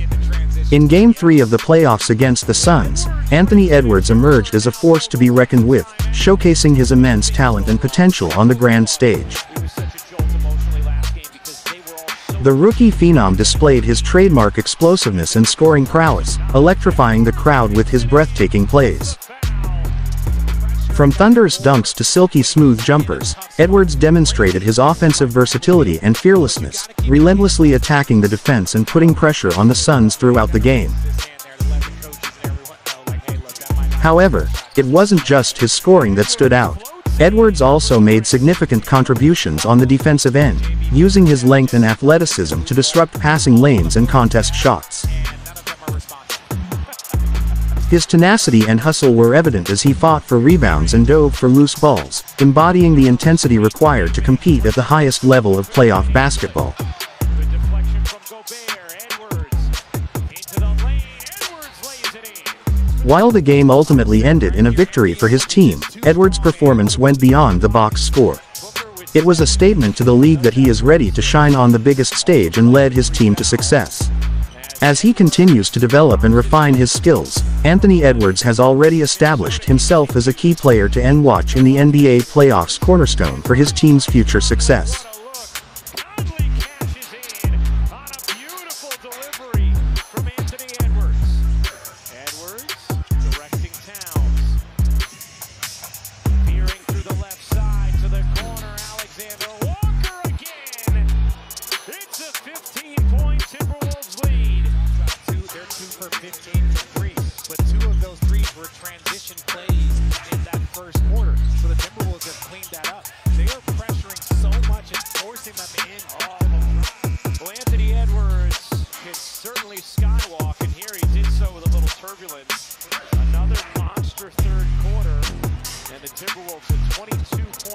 in the transition. In Game 3 of the playoffs against the Suns, Anthony Edwards emerged as a force to be reckoned with, showcasing his immense talent and potential on the grand stage. It was such a jolt emotionally last game because they were all so The rookie phenom displayed his trademark explosiveness and scoring prowess, electrifying the crowd with his breathtaking plays. From thunderous dunks to silky smooth jumpers, Edwards demonstrated his offensive versatility and fearlessness, relentlessly attacking the defense and putting pressure on the Suns throughout the game. However, it wasn't just his scoring that stood out. Edwards also made significant contributions on the defensive end, using his length and athleticism to disrupt passing lanes and contest shots. His tenacity and hustle were evident as he fought for rebounds and dove for loose balls, embodying the intensity required to compete at the highest level of playoff basketball. While the game ultimately ended in a victory for his team, Edwards' performance went beyond the box score. It was a statement to the league that he is ready to shine on the biggest stage and led his team to success. As he continues to develop and refine his skills, Anthony Edwards has already established himself as a key player to end watch in the NBA playoffs cornerstone for his team's future success. For 15 for three, but two of those threes were transition plays in that first quarter. So the Timberwolves have cleaned that up. They are pressuring so much and forcing them in. Well, Anthony Edwards can certainly skywalk, and here he did so with a little turbulence. Another monster third quarter, and the Timberwolves a 22-point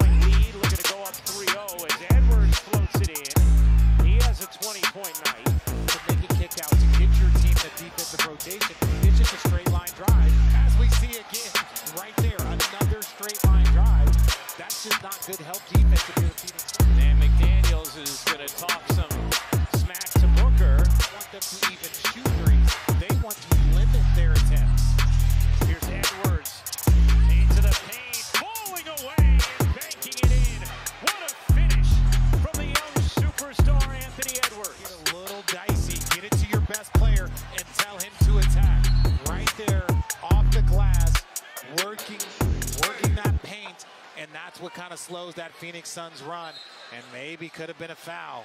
Anthony Edwards. Get a little dicey. Get it to your best player and tell him to attack. Right there, off the glass, working, working that paint, and that's what kind of slows that Phoenix Suns run. And maybe could have been a foul.